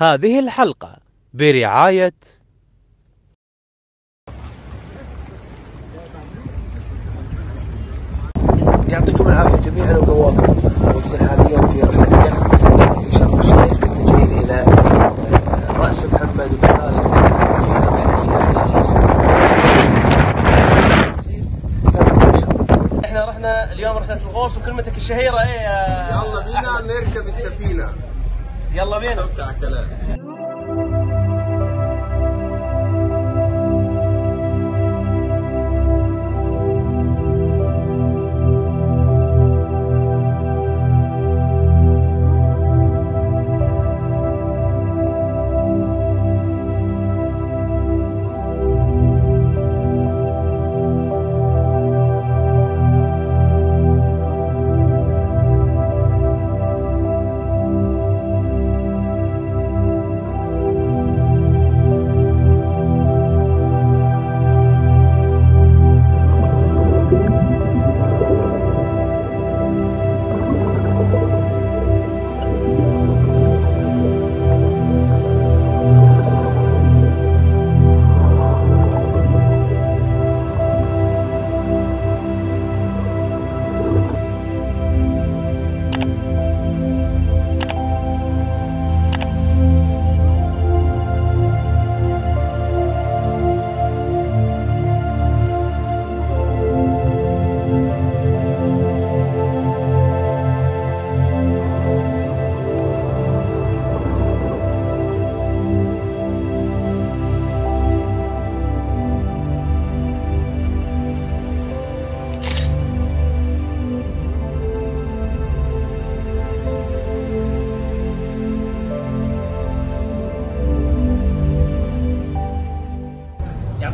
هذه الحلقة برعاية يعطيكم العافية جميعا وقواكم موجودين حاليا في رحلة يخت في شرم الشيخ متجهين إلى آه، رأس محمد وكذلك وجهة سياحية خاصة. إحنا رحنا اليوم رحلة الغوص وكلمتك الشهيرة إيه يا يلا بينا نركب السفينة يلا بينا.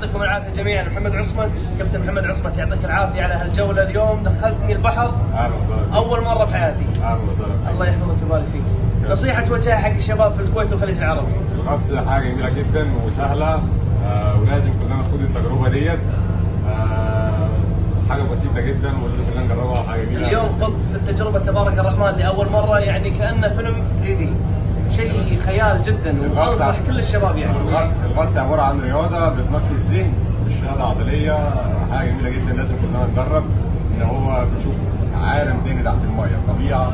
يعطيكم العافية جميعا. محمد عصمت كابتن محمد عصمت يعطيك العافية على هالجولة اليوم. دخلتني البحر. أهلا وسهلا. أول مرة بحياتي. أهلا وسهلا. الله يحفظك ويبارك فيك. نصيحة توجهها حق الشباب في الكويت والخليج العربي. الغطس حاجة جميلة جدا وسهلة آه ولازم كلنا ناخد التجربة ديت. آه حاجة بسيطة جدا ولازم كلنا نجربها حاجة جميلة. اليوم خضت التجربة تبارك الرحمن لأول مرة يعني كأنه فيلم 3 دي. شيء خيال جدا وأنصح كل الشباب يعني. الغطس عباره عن رياضة بتنقي الذهن مش رياضه عضلية حاجة جميلة جدا لازم كلنا نجرب إن هو بتشوف عالم تاني تحت المية طبيعة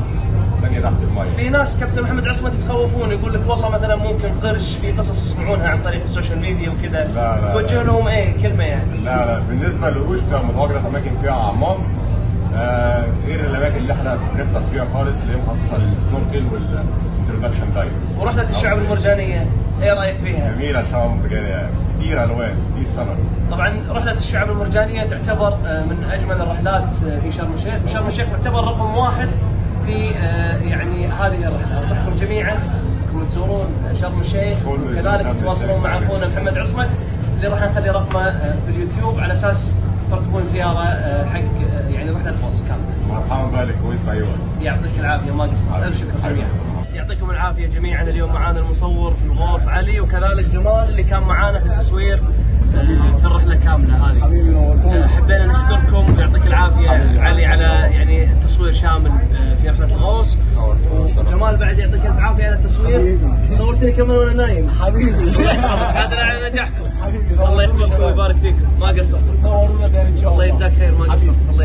ثانية تحت المية. في ناس كابتن محمد عصمت يتخوفون يقول لك والله مثلا ممكن قرش في قصص يسمعونها عن طريق ال social media وكذا. لا، لا. توجه لهم إيه؟ كلمة يعني. لا لا. بالنسبة للقروش بتبقى متواجدة في أماكن فيها أعماق آه غير الأماكن اللي إحنا بنغطس فيها خالص اللي هي مخصصة لل snorkel وال introduction dive ورحلة الشعب المرجانية إيه رأيك فيها؟ جميلة شعب بجد كتير ألوان كتير سمك. طبعا رحلة الشعب المرجانية تعتبر آه، من أجمل الرحلات آه، في شرم الشيخ، وشرم الشيخ تعتبر رقم واحد في آه، يعني هذه الرحلة، انصحكم جميعا. انكم تزورون شرم الشيخ؟ وكذلك تتواصلون. مع أخونا محمد عصمت اللي راح نخلي رقمه في اليوتيوب على أساس ترتبون زيارة آه، حق آه، يعني رحله غوص كامله. مرحبا بقى للكويت في اي وقت يعطيك العافية ما قصرت. الف شكر جميعا. يعطيكم العافية جميعا. اليوم معانا المصور في الغوص علي وكذلك جمال اللي كان معانا في التصوير آه، في الرحلة كاملة هذه. آه، حبينا نشكركم. ويعطيك العافية علي على يعني تصوير شامل في رحلة الغوص. وجمال بعد يعطيك الف عافية على التصوير. صورتني كمان وأنا نايم. حبيبي. قادر على نجاحكم الله يحفظكم ويبارك فيكم. ما قصرت. الله. يجزاك خير. ما قصرت. الله